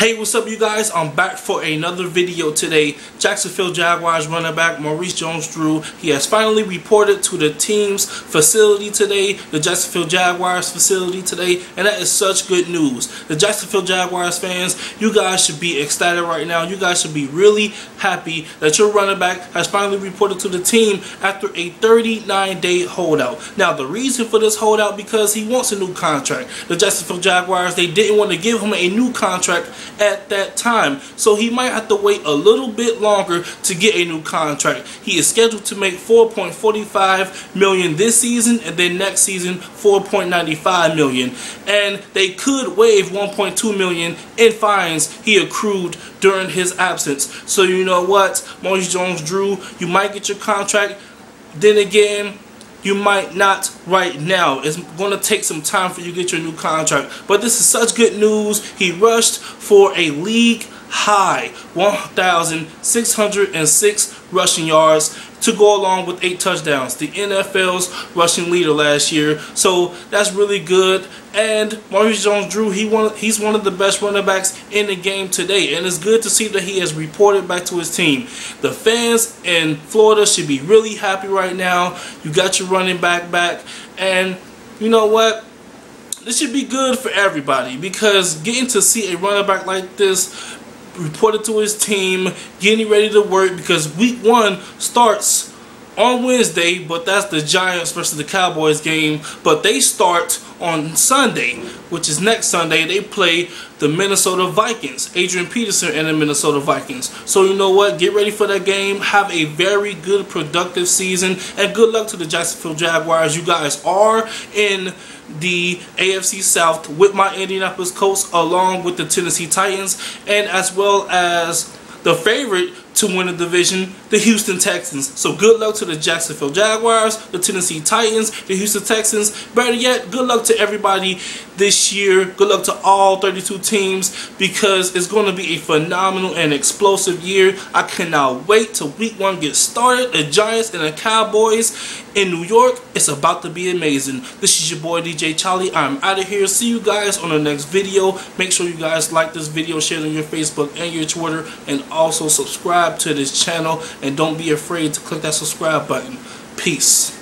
Hey, what's up you guys? I'm back for another video today. Jacksonville Jaguars running back Maurice Jones-Drew. He has finally reported to the team's facility today, the Jacksonville Jaguars facility today, and that is such good news. The Jacksonville Jaguars fans, you guys should be ecstatic right now. You guys should be really happy that your running back has finally reported to the team after a 39-day holdout. Now, the reason for this holdout because he wants a new contract. The Jacksonville Jaguars, they didn't want to give him a new contract at that time. So he might have to wait a little bit longer to get a new contract. He is scheduled to make 4.45 million this season and then next season 4.95 million. And they could waive 1.2 million in fines he accrued during his absence. So you know what, Maurice Jones-Drew, you might get your contract. Then again, you might not right now. It's going to take some time for you to get your new contract. But this is such good news. He rushed for a league high 1,606 rushing yards to go along with eight touchdowns. The NFL's rushing leader last year. So that's really good. And Maurice Jones-Drew, he one, he's one of the best running backs in the game today. And it's good to see that he has reported back to his team. The fans in Florida should be really happy right now. You got your running back back. And you know what? This should be good for everybody because getting to see a running back like this reported to his team, getting ready to work because week one starts on Wednesday, but that's the Giants versus the Cowboys game. But they start on Sunday, which is next Sunday. They play the Minnesota Vikings, Adrian Peterson and the Minnesota Vikings. So you know what? Get ready for that game. Have a very good, productive season, and good luck to the Jacksonville Jaguars. You guys are in the AFC South with my Indianapolis Colts along with the Tennessee Titans and as well as the favorite to win the division, the Houston Texans. So good luck to the Jacksonville Jaguars, the Tennessee Titans, the Houston Texans. Better yet, good luck to everybody this year. Good luck to all 32 teams because it's going to be a phenomenal and explosive year. I cannot wait till week one gets started. The Giants and the Cowboys in New York, it's about to be amazing. This is your boy DJ Charlie. I'm out of here. See you guys on the next video. Make sure you guys like this video, share it on your Facebook and your Twitter, and also subscribe to this channel. And don't be afraid to click that subscribe button. Peace.